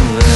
England.